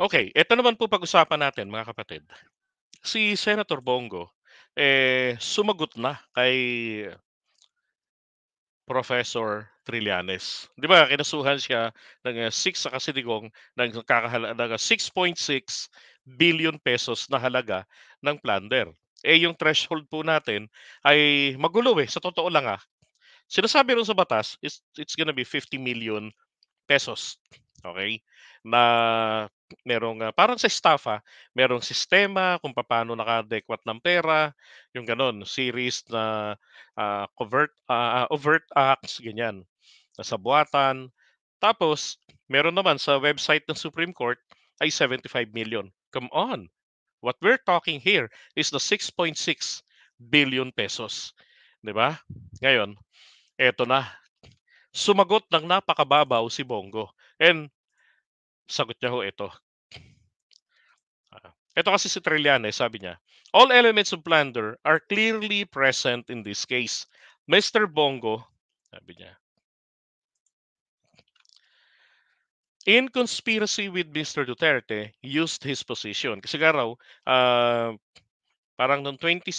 Okay, eto naman po pag-usapan natin mga kapatid. Si Senator Bongo, eh, sumagot na kay Professor Trillanes. 'Di ba kinasuhan siya ng, ah, 6 sa kasidigong ng kakahala ng 6.6 billion pesos na halaga ng plunder. Eh, yung threshold po natin ay magulo, eh, sa totoo lang, ah. Sinasabi ro'n sa batas is it's gonna be 50 million pesos, okey? Na merong, ah, parang sa estafa, merong sistema kung papaano naka-adequat ng pera, yung gano'n, series na, ah, covert ah, overt acts, ganyan, na sabuatan. Tapos meron naman sa website ng Supreme Court ay 75 million. Come on, what we're talking here is the 6.6 billion pesos, 'di ba? Ngayon, eto na, sumagot ng napakababaw si Bongo and sagot niya ho ito. Ah, ito kasi si Trillanes sabi niya, "All elements of plunder are clearly present in this case. Mr. Bongo," sabi niya "in conspiracy with Mr. Duterte, used his position." Kasi nga raw, ah, parang noong 20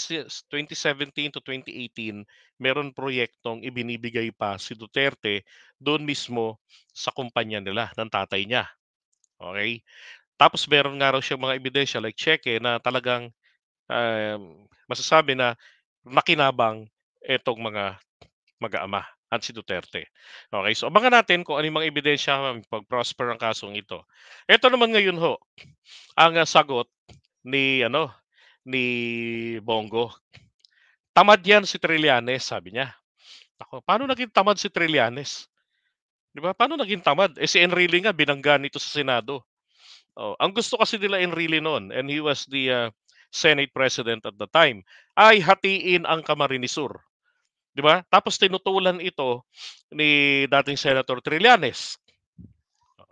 2017 to 2018 meron proyektong ibinibigay pa si Duterte doon mismo sa kumpanya nila ng tatay niya, okey? Tapos meron nga raw siyang mga ebidensya like tseke na talagang, um, masasabi na nakinabang itong mga mag-aama at si Duterte. Okey, so abangan natin kung ano yung mga ebidensya pag-prosper ang kasong ito. Eto naman ngayon ho, ang, ah, sagot ni ano, ni Bongo. "Tamad yan si Trillanes," sabi niya. Naku, paano naging tamad si Trillanes? 'Di ba, paano naging tamad, eh, si Enrile nga binangga nito sa Senado. Oh, ang gusto kasi nila Enrile no'n and he was the, ah, Senate President at the time, ay hatiin ang Camarines Sur, 'di ba? Tapos tinutulan ito ni dating Senator Trillanes. Oh,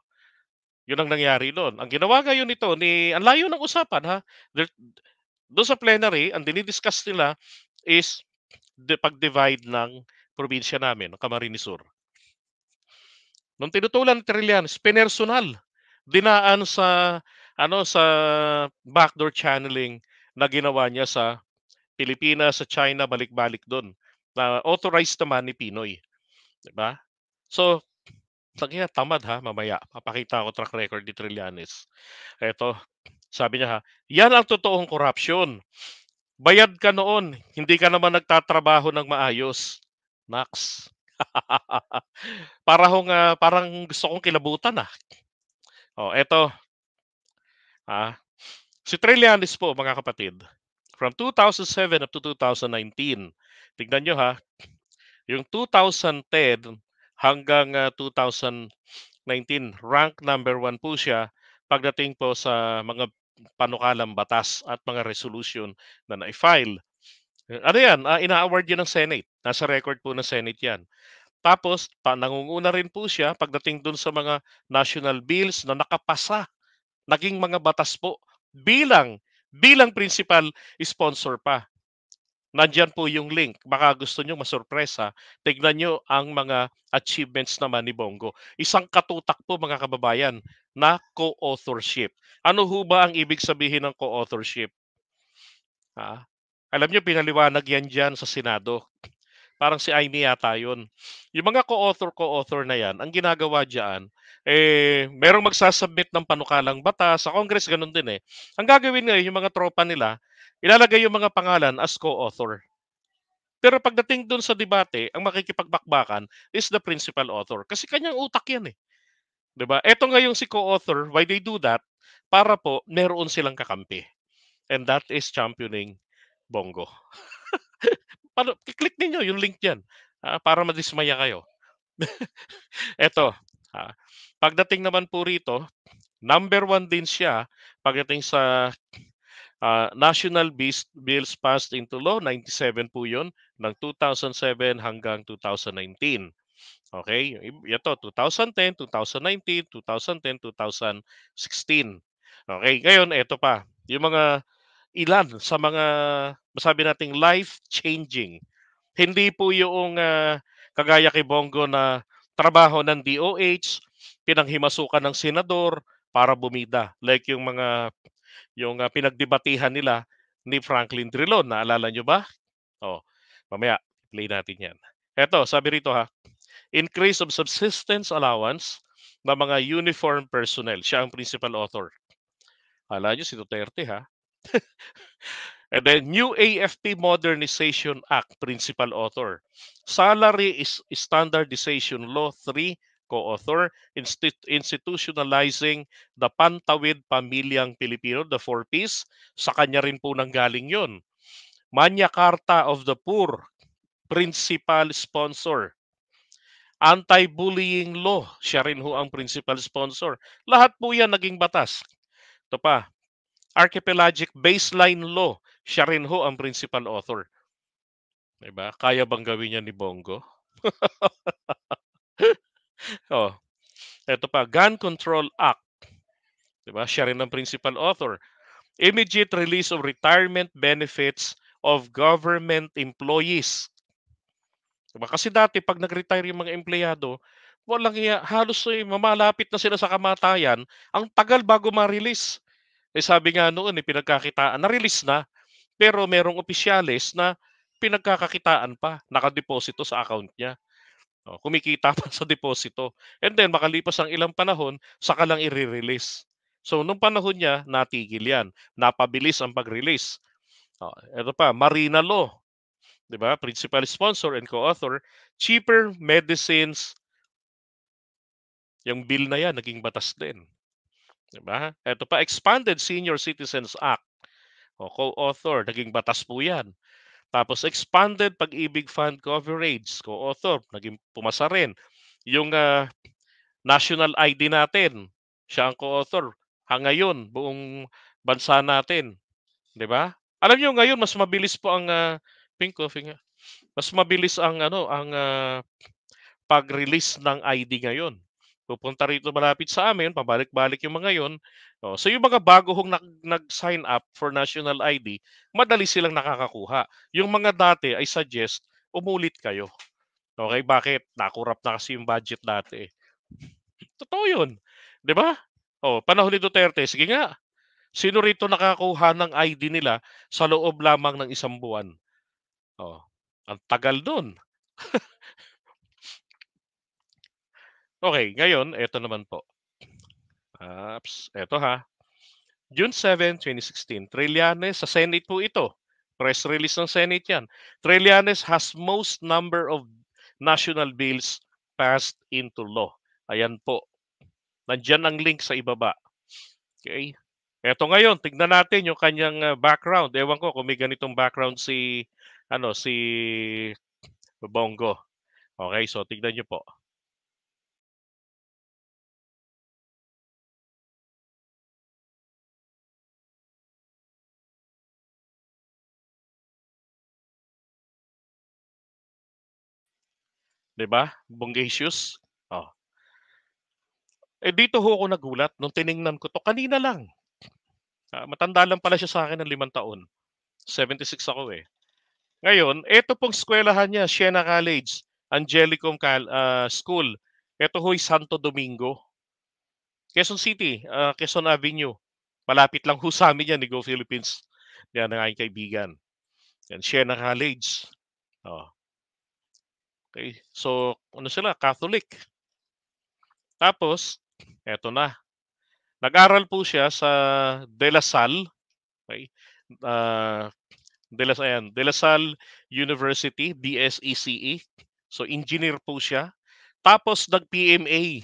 'yun ang nangyari no'n. Ang ginawa ngayon nito ni ang layo ng usapan, ha, der do'n sa plenary ang dini-discuss nila is the pag-divide ng probinsya namin, ng Camarines Sur. Nung tinutulan ni Trillanes, pinersonal. Dinaan sa ano, sa backdoor channeling na ginawa niya sa Pilipinas, sa China, balik-balik do'n, na authorized naman ni Pinoy, 'di ba? So, niya tamad, ha, mamaya papakita ko track record ni Trillanes. Eto, sabi niya, ha, "Yan ang totoong korapsyon. Bayad ka noon, hindi ka naman nagtatrabaho ng maayos." Naks. Para hong, ah, parang gusto kong kilabutan, ah. Oh, eto. Ah, si Trillanes po mga kapatid, from 2007 up to 2019, tignan niyo, ha, yung 2010 hanggang, ah, 2019 rank number 1 po siya pagdating po sa mga panukalang batas at mga resolution na nai-file. Ano 'yan, ah, ina-award 'yan ng Senate, nasa record po ng Senate 'yan. Tapos pa nangunguna rin po siya pagdating do'n sa mga national bills na nakapasa, naging mga batas po bilang bilang principal sponsor pa. Nandiyan po yung link, baka gusto niyong masurpresa, tignan niyo ang mga achievements naman ni Bongo. Isang katutak po mga kababayan na co-authorship. Ano ho ba ang ibig sabihin ng co-authorship? Ah, alam niyo pinaliwanag 'yan diyan sa Senado. Parang si Imee yata 'yun. Yung mga co-author, co-author na 'yan, ang ginagawa diyan, eh, merong magsa-submit ng panukalang batas, sa Congress gano'n din, eh. Ang gagawin ngayon yung mga tropa nila, ilalagay yung mga pangalan as co-author. Pero pagdating do'n sa debate, ang makikipagbakbakan is the principal author, kasi kanyang utak 'yan, eh, 'di ba? Eto ngayong si co-author, why they do that, para po meron silang kakampi, and that is championing Bongo. Pano i-click ninyo yung link diyan, ah, para madismaya kayo. Eto, ah, pagdating naman po rito, number 1 din siya pagdating sa, ah, national bills passed into law, 97 po 'yun, ng 2007 hanggang 2019. Okey, ito 2010, 2019, 2010, 2016. Okey, ngayon eto pa, yung mga ilan sa mga masabi nating life-changing. Hindi po yoong, ah, kagaya kay Bongo na trabaho ng DOH, pinanghimasukan ng senador, para bumida. Like yung mga yung uh, pinagdebatehan nila ni Franklin Drilon, naalala nyo ba? Oh, mamaya play natin 'yan. Eto, sabi rito ha, increase of subsistence allowance ng mga uniform personnel. Siya ang principal author. Hala nyo si Duterte ha. And then new AFP Modernization Act, principal author. Salary is Standardization Law 3, co-author. Instit- institutionalizing the Pantawid Pamilyang Pilipino, the 4Ps. Sa kanya rin po nanggaling yon. Magna Carta of the Poor, principal sponsor. Anti-bullying law, siya rin ho ang principal sponsor. Lahat po yan naging batas. Ito pa, Archipelagic Baseline Law, siya rin ho ang principal author. Diba? Kaya bang gawin niya ni Bongo? oh. Ito pa, Gun Control Act. Diba? Siya rin ang principal author. Immediate release of retirement benefits of government employees. Diba? Kasi dati, pag nag-retire yung mga empleyado, walang iya, halos eh, mamalapit na sila sa kamatayan, ang tagal bago ma-release. Eh sabi nga noon, eh, pinagkakitaan, na-release na. Pero merong opisyales na pinagkakakitaan pa, nakadeposito sa account niya. O, kumikita pa sa deposito. And then makalipas ang ilang panahon, saka lang i-release. So nung panahon niya, natigil yan. Napabilis ang pag-release. O, ito pa, Marina Law. 'Di ba? Principal sponsor and co-author, cheaper medicines. Yung bill na yan, naging batas din. 'Di ba? Ito pa, Expanded Senior Citizens Act. O, co-author, naging batas po yan. Tapos expanded pag-ibig fund coverage, co-author, naging pumasa rin. Yung uh, national ID natin, siya ang co-author. Hangayon, buong bansa natin. 'Di ba? Alam niyo ngayon mas mabilis po ang uh, pink coffee. Mas mabilis ang ano, ang uh, pag-release ng ID ngayon. Pupunta rito malapit sa amin, pabalik-balik yung mga yon. Oh, so yung mga bago hong nag, nag-sign up for national ID, madali silang nakakakuha. Yung mga dati, I suggest, umulit kayo. Okay, bakit? Nakurap na kasi yung budget dati. Totoo yun. Di ba? Oh, panahon ni Duterte, sige nga. Sino rito nakakuha ng ID nila sa loob lamang ng isang buwan? Oh, ang tagal doon. Okay, ngayon, eto naman po. Apps, eto ha. June 7, 2016, Trillanes sa Senate po ito. Press release ng Senate yan. Trillanes has most number of national bills passed into law. Ayan po. Nandiyan ang link sa ibaba. Okay. Eto ngayon, tignan natin yung kanyang uh, background. Ewan ko kung may ganitong background si ano si Bongo. Okay, so tignan niyo po. 'Di ba? Bongacious. Oh. Eh dito ho ako nagulat nung tiningnan ko 'to kanina lang. Ah, matanda lang pala siya sa akin ng limang taon. 76 ako eh. Ngayon, eto pong eskwelahan niya, Siena College, Angelicum uh, School. Ito ho'y Santo Domingo. Quezon City, uh, Quezon Avenue. Malapit lang ho sa amin yan ni Go Philippines. Yan ang aking kaibigan. Yan, Siena College. Oh. Okay. So, ano sila? Catholic. Tapos, eto na. Nag-aral po siya sa De La Salle. Okay. Uh, De La, ayan, De La Salle University, DSECE. So, engineer po siya. Tapos, nag-PMA.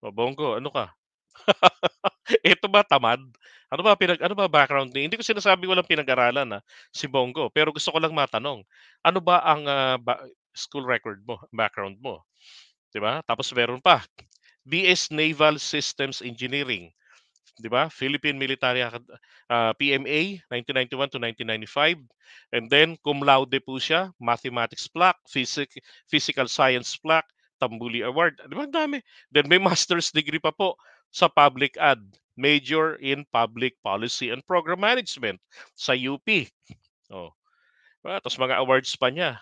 O, Bongo, ano ka? Ito ba tamad? Ano ba pinag ano ba background niya? Hindi ko sinasabi walang pinag-aralan na si Bongo, pero gusto ko lang matanong. Ano ba ang uh, ba, school record mo, background mo. 'Di ba? Tapos meron pa BS Naval Systems Engineering. 'Di ba? Philippine Military uh, PMA 1991 to 1995 and then cum laude po siya, Mathematics plaque, Physics Physical Science plaque, Tambuli Award. 'Di ba? Dami. Then may master's degree pa po sa Public Ad, major in Public Policy and Program Management sa UP. Oh. Diba? Tapos mga awards pa niya.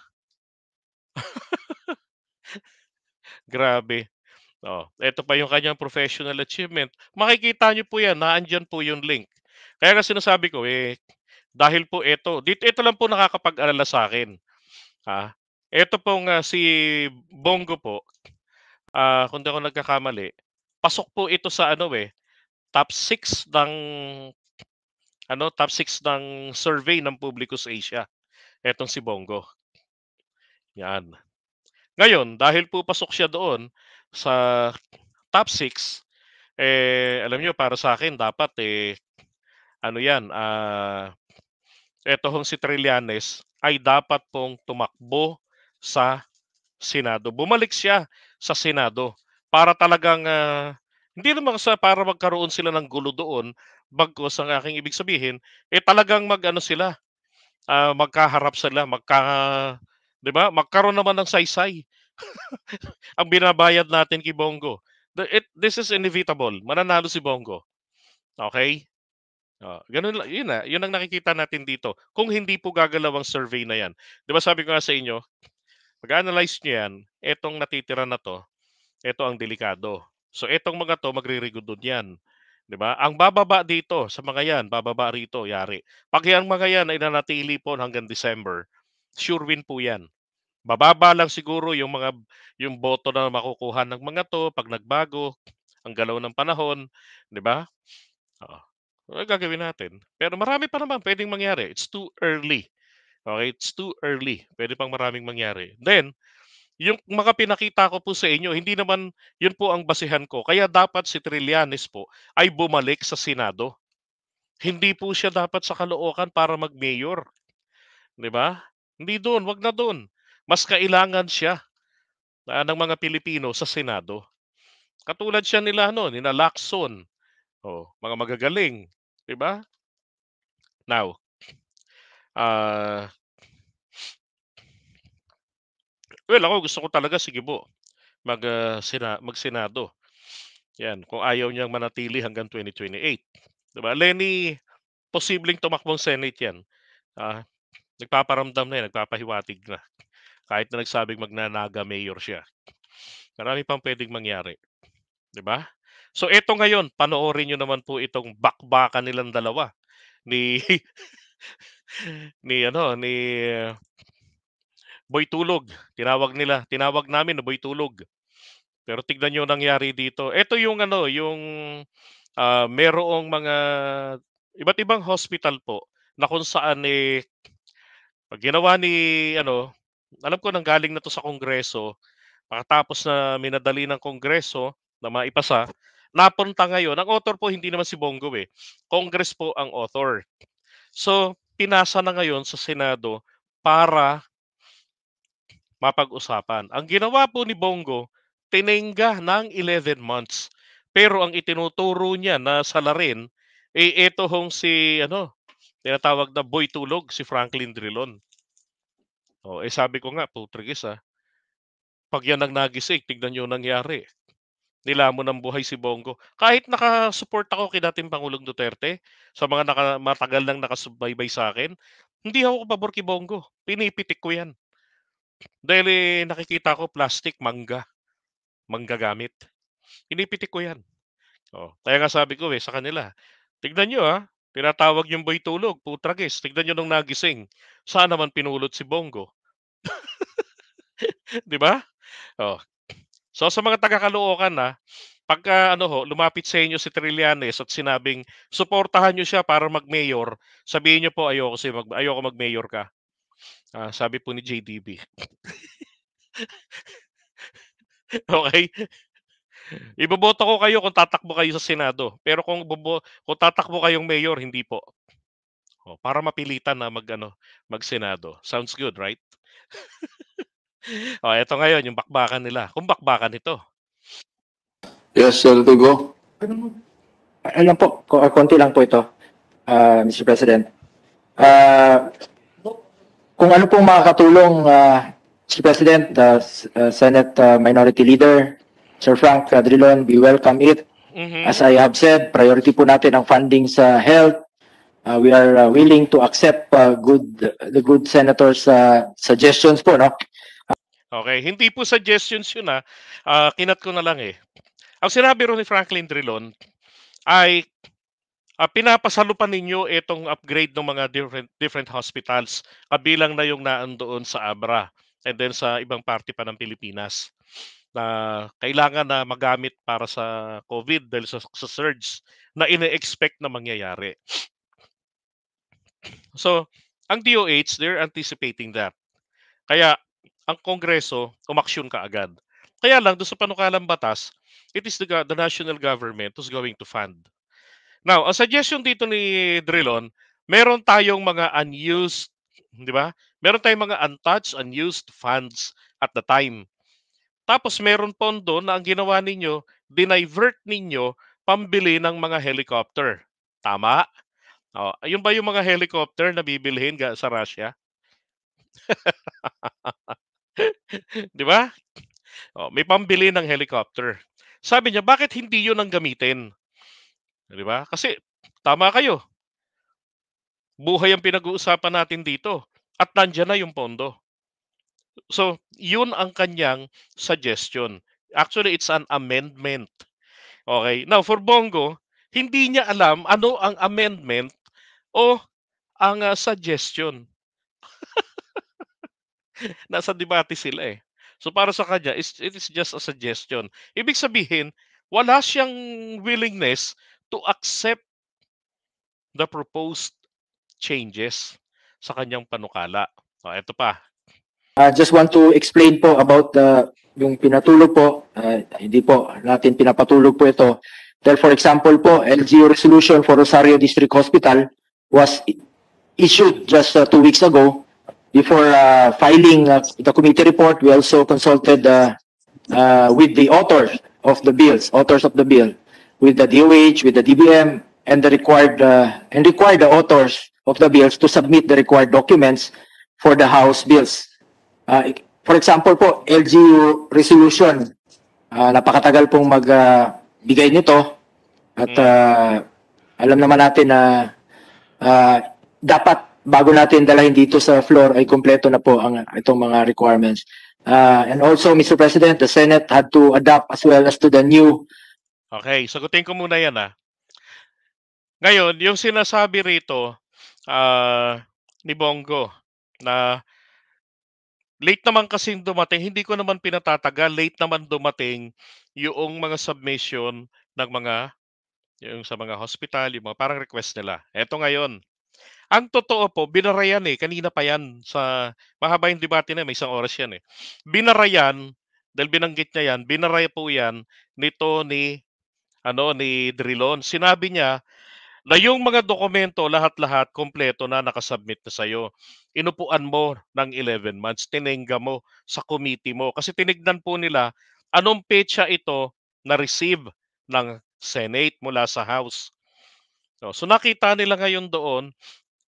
Grabe. Oh, ito pa yung kanyang professional achievement. Makikita niyo po 'yan, naandiyan po yung link. Kaya nga sinasabi ko, eh, dahil po ito, dito ito lang po nakakapag-alala sa akin. Ha? Ito pong uh, si Bongo po, uh, kung di ako nagkakamali, pasok po ito sa ano eh, top 6 ng ano, top 6 ng survey ng Publicus Asia. Etong si Bongo. Yan. Ngayon, dahil po pasok siya doon sa top 6, eh, alam niyo para sa akin dapat eh, ano yan, ah, eto hong si Trillanes ay dapat pong tumakbo sa Senado. Bumalik siya sa Senado para talagang uh, hindi naman sa para magkaroon sila ng gulo doon, bagkos ang aking ibig sabihin, eh talagang mag-ano sila, uh, magkaharap sila, magka 'di ba? Magkaroon naman ng saysay. ang binabayad natin kay Bongo. It, this is inevitable. Mananalo si Bongo. Okay? Oh, ganun yun na, yun ang nakikita natin dito. Kung hindi po gagalaw ang survey na yan. Di ba sabi ko nga sa inyo, mag-analyze nyo yan, etong natitira na to, eto ang delikado. So etong mga to, magre-rigudod yan. Di ba? Ang bababa dito sa mga yan, bababa rito, yari. Pag yung mga yan ay nanatili po hanggang December, sure win po yan. Bababa lang siguro yung mga yung boto na makukuha ng mga to pag nagbago ang galaw ng panahon, 'di ba? Oo. Ano gagawin natin? Pero marami pa naman pwedeng mangyari. It's too early. Okay, it's too early. Pwede pang maraming mangyari. Then, yung mga pinakita ko po sa inyo, hindi naman yun po ang basihan ko. Kaya dapat si Trillanes po ay bumalik sa Senado. Hindi po siya dapat sa Caloocan para mag-mayor. 'Di ba? Hindi doon, wag na doon mas kailangan siya uh, ng mga Pilipino sa Senado. Katulad siya nila ano, nila Lacson. Oh, mga magagaling, 'di ba? Now, uh, well, ako gusto ko talaga sige po mag uh, sina, mag-senado. Yan, kung ayaw niyang manatili hanggang 2028. 'Di ba? Lenny, posibleng tumakbong Senate 'yan. Uh, nagpaparamdam na 'yan, nagpapahiwatig na. Kahit na nagsabing magnanaga mayor siya. Marami pang pwedeng mangyari. 'Di ba? So eto ngayon, panoorin niyo naman po itong bakbakan nilang dalawa ni ni ano, ni Boy Tulog. Tinawag nila, tinawag namin na Boy Tulog. Pero tignan niyo nangyari dito. Ito yung ano, yung uh, merong mga iba't ibang hospital po na kung saan eh pag ginawa ni ano alam ko nanggaling na to sa Kongreso, pagkatapos na minadali ng Kongreso na maipasa, napunta ngayon, ang author po hindi naman si Bongo eh, Congress po ang author. So, pinasa na ngayon sa Senado para mapag-usapan. Ang ginawa po ni Bongo, tinengga ng 11 months. Pero ang itinuturo niya na salarin, eh ito hong si, ano, tinatawag na boy tulog, si Franklin Drilon. Oh, eh sabi ko nga, putrigis ah. Pag yan ang nagising, tignan nyo nangyari. Nilamon ng buhay si Bongo. Kahit nakasupport ako kay dating Pangulong Duterte, sa mga naka, matagal nang nakasubaybay sa akin, hindi ako pabor kay Bongo. Pinipitik ko yan. Dahil eh, nakikita ko plastic, mangga. Mangga gamit. Pinipitik ko yan. Oh, kaya nga sabi ko eh sa kanila, tignan nyo ah, Tinatawag yung boy tulog, putragis. Tignan nyo nung nagising. Saan naman pinulot si Bongo? Di ba? Oh. So sa mga taga-Caloocan na, pagka ano ho, lumapit sa inyo si Trillanes at sinabing suportahan niyo siya para mag-mayor, sabihin niyo po ayoko si mag ayoko mag-mayor ka. Ah, sabi po ni JDB. okay? Iboboto ko kayo kung tatakbo kayo sa Senado. Pero kung bobo, kung tatakbo kayong mayor, hindi po. Oh, para mapilitan na mag ano, mag-Senado. Sounds good, right? oh, ito ngayon yung bakbakan nila. Kung bakbakan ito. Yes, Senator Go. Alam po, konti lang po ito, uh, Mr. President. Uh, kung ano pong makakatulong, uh, Mr. President, uh, Senate uh, Minority Leader, Sir Frank Cadrilon, we welcome it. Mhm. As I have said, priority po natin ang funding sa health. Uh, we are uh, willing to accept uh, good the good senators uh, suggestions po no. Okay, hindi po suggestions yun ah. Ah, kinat ko na lang eh. Ang sinabi ro ni Franklin Drilon ay pinapasalo pa ninyo itong upgrade ng mga different different hospitals kabilang na yung naandoon sa Abra and then sa ibang parte pa ng Pilipinas na kailangan na magamit para sa COVID dahil sa, sa surge na ine-expect na mangyayari. So, ang DOH, they're anticipating that. Kaya, ang Kongreso, umaksyon ka agad. Kaya lang, doon sa panukalang batas, it is the, the national government who's going to fund. Now, ang suggestion dito ni Drilon, meron tayong mga unused, di ba? Meron tayong mga untouched, unused funds at the time. Tapos meron pondo na ang ginawa ninyo, dinivert ninyo pambili ng mga helicopter. Tama? Oh, ayun ba yung mga helicopter na bibilhin sa Russia? Di ba? Oh, may pambili ng helicopter. Sabi niya, bakit hindi yun ang gamitin? Di ba? Kasi tama kayo. Buhay ang pinag-uusapan natin dito. At nandyan na yung pondo. So, yun ang kanyang suggestion. Actually, it's an amendment. Okay. Now, for Bongo, hindi niya alam ano ang amendment o ang ah, suggestion. Nasa debate sila eh. So para sa kanya, it is just a suggestion. Ibig sabihin, wala siyang willingness to accept the proposed changes sa kanyang panukala. O, ito pa. I just want to explain po about the yung pinatulog po, uh, hindi po natin pinapatulog po ito. Dahil for example po, LGU resolution for Rosario District Hospital was issued just uh, two weeks ago. Before uh, filing uh, the committee report, we also consulted uh, uh, with the authors of the bills, authors of the bill, with the DOH, with the DBM, and the required uh, and required the authors of the bills to submit the required documents for the House bills. Uh, for example po, LGU resolution, uh, napakatagal pong magbigay nito at uh, alam naman natin na uh, dapat bago natin dalahin dito sa floor ay kumpleto na po ang itong mga requirements. Uh, and also, Mr. President, the Senate had to adapt as well as to the new Okay, sagutin ko muna yan ah. Ngayon, yung sinasabi rito ah, ni Bongo na late naman kasing dumating, hindi ko naman pinatatagal, late naman dumating yung mga submission ng mga yung sa mga hospital, yung mga parang request nila. Eto ngayon. Ang totoo po, binarayan eh. Kanina pa yan sa mahaba yung debate na, may isang oras yan eh. Binarayan, dahil binanggit niya yan, binaraya po yan nito ni ano ni Drilon. Sinabi niya na yung mga dokumento lahat-lahat kompleto na nakasubmit na sa'yo. Inupuan mo ng 11 months, tinengga mo sa committee mo. Kasi tinignan po nila anong petsa ito na receive ng Senate mula sa House. So, so nakita nila ngayon doon,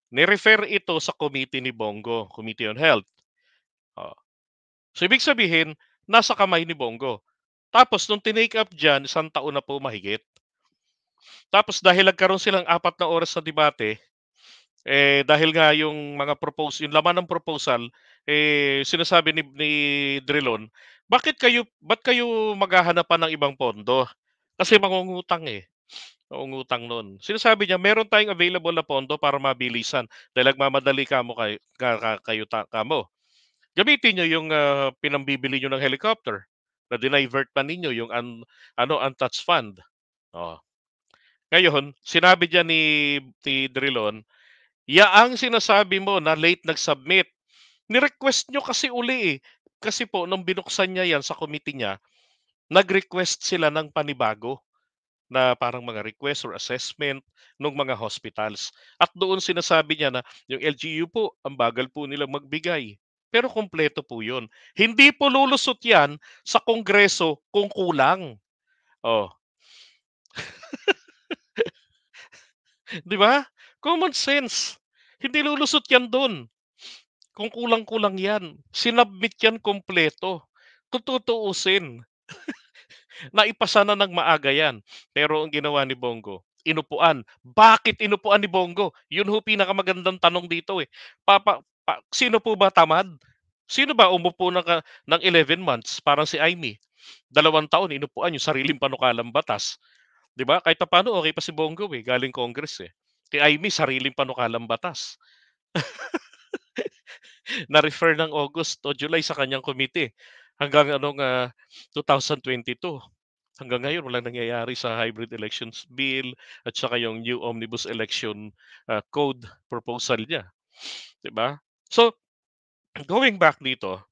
ni-refer ito sa committee ni Bongo, Committee on Health. Oh. So ibig sabihin, nasa kamay ni Bongo. Tapos nung tinake up dyan, isang taon na po mahigit. Tapos dahil nagkaroon silang apat na oras sa debate, eh dahil nga yung mga propose, yung laman ng proposal, eh sinasabi ni, ni Drilon, bakit kayo, ba't kayo maghahanapan ng ibang pondo? Kasi mangungutang eh. Mangungutang noon. Sinasabi niya, meron tayong available na pondo para mabilisan dahil nagmamadali ka mo kayo, ka, ka, kayo ta, ka mo. Gamitin niyo yung ah, pinambibili niyo ng helicopter na dinivert pa ninyo yung un, ano untouched fund. Oh. Ngayon, sinabi diyan ni, ni Drilon, yaang sinasabi mo na late nag-submit, ni-request nyo kasi uli eh. Kasi po, nung binuksan niya yan sa committee niya, nag-request sila ng panibago na parang mga request or assessment ng mga hospitals. At doon sinasabi niya na yung LGU po, ang bagal po nilang magbigay. Pero kompleto po yun. Hindi po lulusot yan sa kongreso kung kulang. Oh. Di ba? Common sense. Hindi lulusot yan doon. Kung kulang-kulang yan. Sinabmit yan kompleto. Kung tutuusin. Naipasa na ng maaga yan. Pero ang ginawa ni Bongo, inupuan. Bakit inupuan ni Bongo? Yun ho pinakamagandang tanong dito eh. Papa, pa, sino po ba tamad? Sino ba umupo ng, ng 11 months? Parang si Amy. Dalawang taon, inupuan yung sariling panukalang batas. Di ba? Kahit pa paano, okay pa si Bongo eh. Galing Congress eh. Kay Amy, sariling panukalang batas. Na-refer ng August o July sa kanyang committee hanggang anong ah, 2022. Hanggang ngayon, walang nangyayari sa hybrid elections bill at saka yung new omnibus election ah, code proposal niya. 'Di ba? So, going back dito,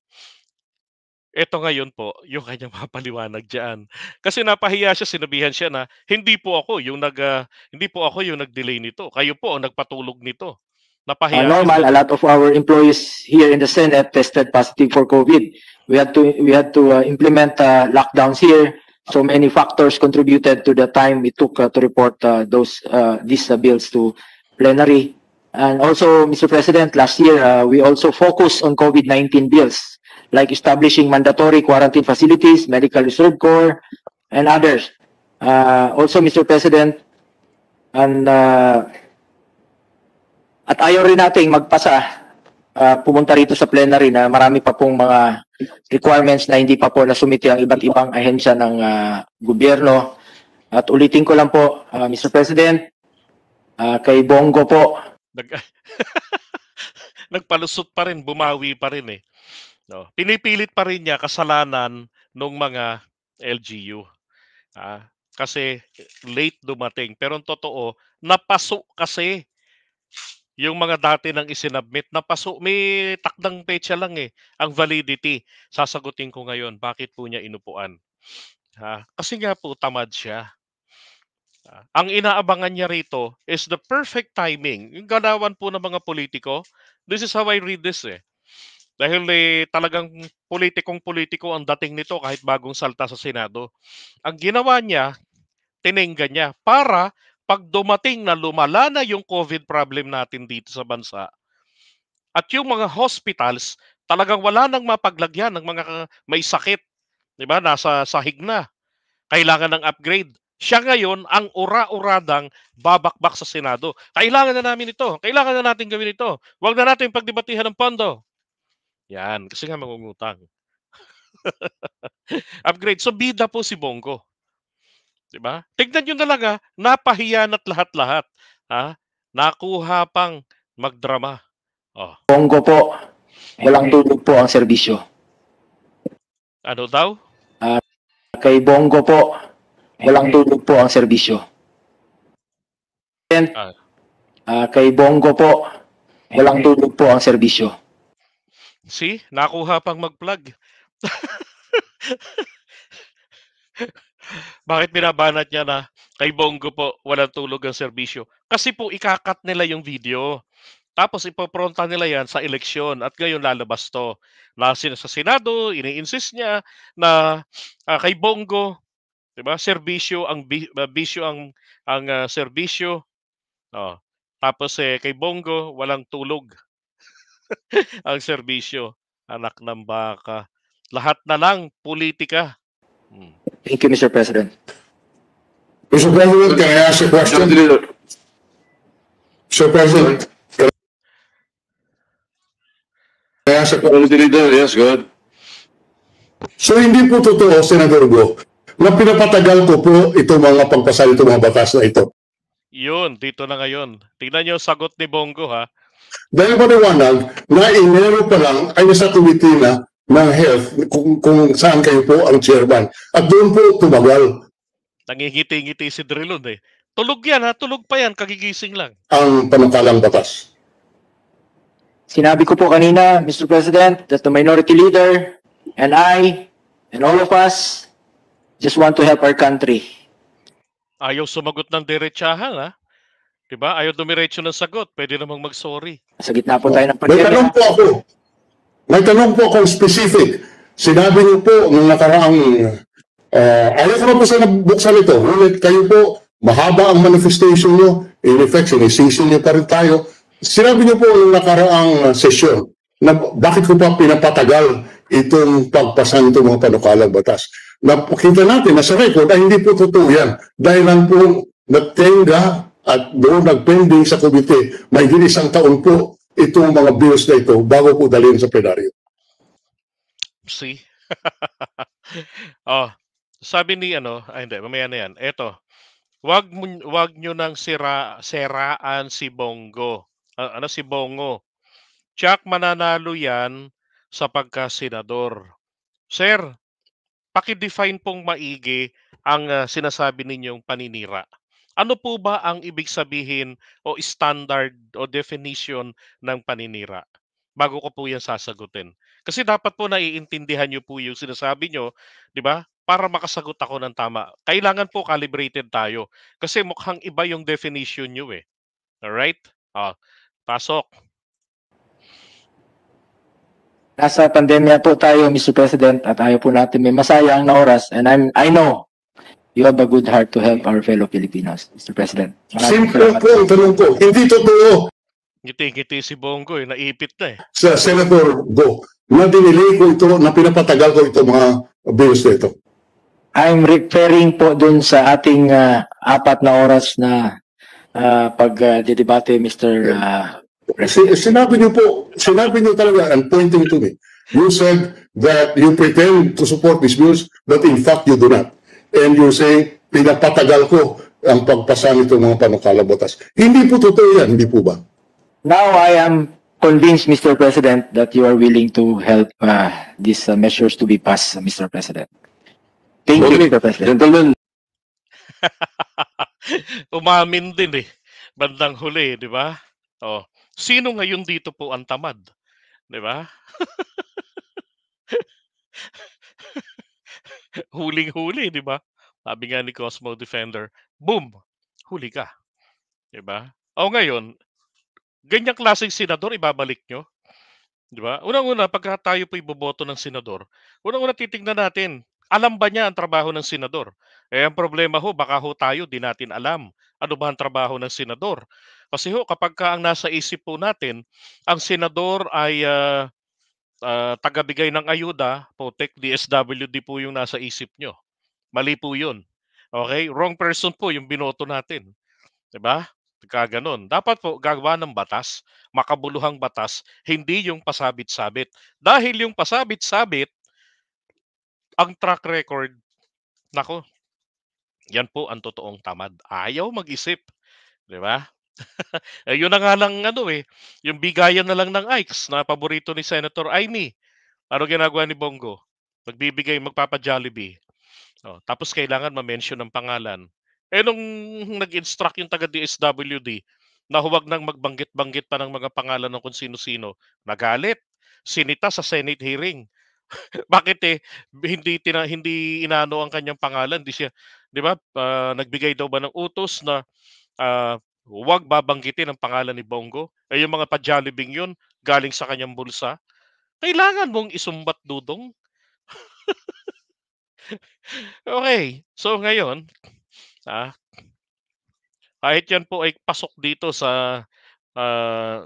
eto ngayon po, yung kanyang mapaliwanag diyan. Kasi napahiya siya, sinabihan siya na hindi po ako yung nag ah, hindi po ako yung nag-delay nito. Kayo po ang nagpatulog nito. Uh, Napahiya. normal, a lot of our employees here in the Senate tested positive for COVID. We had to we had to uh, implement uh, lockdowns here. So many factors contributed to the time it took uh, to report uh, those uh, these uh, bills to plenary. And also, Mr. President, last year uh, we also focused on COVID-19 bills like establishing mandatory quarantine facilities, medical reserve corps, and others. Uh, also, Mr. President, and uh, at ayaw rin nating magpasa ah, pumunta rito sa plenary na marami pa pong mga requirements na hindi pa po nasumiti ang iba't ibang ahensya ng ah, gobyerno. At ulitin ko lang po, ah, Mr. President, ah, kay Bongo po, Nag Nagpalusot pa rin, bumawi pa rin eh. No, pinipilit pa rin niya kasalanan ng mga LGU. Ah, kasi late dumating. Pero ang totoo, napaso kasi yung mga dati nang isinabmit. Napaso, may takdang petsa lang eh, ang validity. Sasagutin ko ngayon, bakit po niya inupuan? Ha? Kasi nga po, tamad siya. Ah, ang inaabangan niya rito is the perfect timing. Yung galawan po ng mga politiko, this is how I read this eh. Dahil eh, talagang politikong politiko ang dating nito kahit bagong salta sa Senado. Ang ginawa niya, tinengga niya para pag dumating na lumala na yung COVID problem natin dito sa bansa at yung mga hospitals talagang wala nang mapaglagyan ng mga may sakit, 'di ba? Nasa sahig na. Kailangan ng upgrade. Siya ngayon ang ura-uradang babakbak sa Senado. Kailangan na namin ito. Kailangan na natin gawin ito. Huwag na natin pagdebatihan ng pondo. Yan, kasi nga mangungutang. Upgrade. So bida po si Bongo. 'Di ba? Tignan niyo na lang ah, napahiya na't lahat-lahat. Ha? Nakuha pang magdrama. Oh, Bongo po, walang tulog po ang serbisyo. ano daw? Kay Bongo po, walang tulog po ang serbisyo. Ah. ah, kay Bongo po, walang tulog po ang serbisyo. See? Nakuha pang mag-plug. Bakit binabanat niya na kay Bongo po walang tulog ang serbisyo? Kasi po ikakat nila yung video. Tapos ipopronta nila yan sa eleksyon at ngayon lalabas to. Lasin sa Senado, ini-insist niya na ah, kay Bongo, 'di ba? Serbisyo ang ah, bisyo ang ang ah, serbisyo. Oh. Tapos eh kay Bongo walang tulog ang serbisyo. Anak ng baka. Lahat na lang politika. Hmm. Thank you, Mr. President. Mr. President, can I ask a question? Mr. President, can I ask a question? Yes, go ahead. So hindi po totoo, Senator Go, na pinapatagal ko po itong mga pagpasal itong mga batas na ito. Yun, dito na ngayon. Tingnan niyo sagot ni Bongo ha. Dahil maliwanag na Enero pa lang ay nasa committee na ng health kung, kung saan kayo po ang chairman. At doon po tumagal Nangingiti-ngiti si Drilon eh. Tulog yan ha, tulog pa yan, kagigising lang. ang panukalang batas. Sinabi ko po kanina, Mr. President, that the minority leader and I and all of us just want to help our country. Ayaw sumagot ng diretsahan ha. Diba? Ayaw dumiretso ng sagot. Pwede namang mag-sorry. Sa gitna po tayo ng May tanong pandemya. po ako. May tanong po akong specific. Sinabi niyo po nung nakaraang uh, ayaw ko na po sana buksan ito. Ngunit kayo po, mahaba ang manifestation niyo. In effect, sinisisi niyo pa rin tayo. Sinabi niyo po nung nakaraang uh, sesyon na bakit ko pa pinapatagal itong pagpasan itong mga panukalang batas. Napakita natin na sa record ay hindi po totoo yan. Dahil lang po nagtenga at doon nagpending sa komite, may isang taon po itong mga bills na ito bago po dalhin sa plenaryo. See? oh, sabi ni ano, ay hindi, mamaya na yan. Eto, wag wag nyo nang sira, seraan si Bongo. Ah, ano si Bongo? Tiyak mananalo yan sa pagka-senador. Sir, paki-define pong maigi ang ah, sinasabi ninyong paninira. Ano po ba ang ibig sabihin o standard o definition ng paninira? Bago ko po yan sasagutin. Kasi dapat po naiintindihan nyo po yung sinasabi nyo, di ba? Para makasagot ako ng tama. Kailangan po calibrated tayo. Kasi mukhang iba yung definition nyo eh. Alright? Ah, pasok. Nasa pandemya po tayo, Mr. President, at ayaw po natin may masayang na oras. And I'm, I know you have a good heart to help our fellow Filipinos, Mr. President. Maraming Simple salamat. po ang tanong ko. Hindi totoo Ngiti-ngiti si Bongo eh. Naipit na eh. sa Senator Go na dinilay ko ito, na pinapatagal ko ito mga bills na ito. I'm referring po dun sa ating ah, apat na oras na uh, pag-debate, Mr. ah, Si, sinabi niyo po, sinabi niyo talaga and pointing to me. You said that you pretend to support these bills, but in fact you do not. And you say, pinapatagal ko ang pagpasa nito mga panukala batas. Hindi po totoo yan, hindi po ba? Now I am convinced, Mr. President, that you are willing to help uh, these uh, measures to be passed, Mr. President. Thank you, Okay. Mr. President. Gentlemen, Umamin din eh. Bandang huli, di ba? Oh. Sino ngayon dito po ang tamad? Di ba? Huling-huli, di ba? Sabi nga ni Cosmo Defender, boom, huli ka. Di ba? O ngayon, ganyang klaseng senador, ibabalik nyo. Di ba? Unang-una, pagka tayo po iboboto ng senador, unang-una titingnan natin, alam ba niya ang trabaho ng senador? Eh, ang problema ho, baka ho tayo, di natin alam ano ba ang trabaho ng senador. Kasi ho, kapag ka ang nasa isip po natin, ang senador ay ah, ah, tagabigay ng ayuda, potek, DSWD po yung nasa isip nyo. Mali po yun. Okay? Wrong person po yung binoto natin. 'Di ba? Pagka ganun. Dapat po gagawa ng batas, makabuluhang batas, hindi yung pasabit-sabit. Dahil yung pasabit-sabit, ang track record, nako, yan po ang totoong tamad. Ayaw mag-isip. 'Di ba? eh, yun na nga lang ano eh, yung bigayan na lang ng Ikes na paborito ni Senator Aimee. Ano ginagawa ni Bongo? Magbibigay, magpapa-Jollibee. Oh, tapos kailangan ma-mention ng pangalan. Eh nung nag-instruct yung taga DSWD na huwag nang magbanggit-banggit pa ng mga pangalan ng kung sino-sino, nagalit. Sinita sa Senate hearing. Bakit eh hindi tina, hindi inano ang kanyang pangalan, di siya, 'di ba? ah, nagbigay daw ba ng utos na ah, huwag babanggitin ang pangalan ni Bongo. Eh yung mga pa-Jollibee yun galing sa kanyang bulsa. Kailangan mong isumbat dudong. Okay. So ngayon, ah, kahit yan po ay pasok dito sa ah,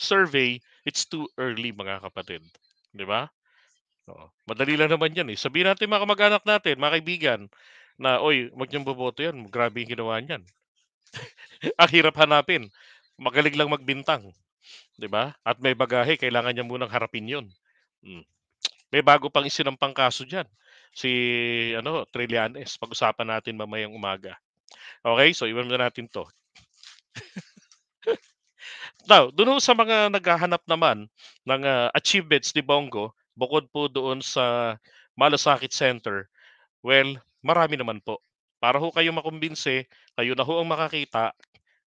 survey, it's too early mga kapatid. Di ba? Oo. Madali lang naman yan eh. Sabihin natin mga kamag-anak natin, mga kaibigan, na, oy, wag niyong boboto yan. Grabe yung ginawa niyan. Ang hirap hanapin. Magaling lang magbintang. Di ba? At may bagahe, kailangan niya munang harapin yun. Mm. May bago pang isinampang kaso dyan. Si ano, Trillanes. Pag-usapan natin mamayang umaga. Okay, so iwan na natin to. Now, doon sa mga naghahanap naman ng ah, achievements ni Bongo, bukod po doon sa Malasakit Center, well, marami naman po. Para ho kayo makumbinse, kayo na ho ang makakita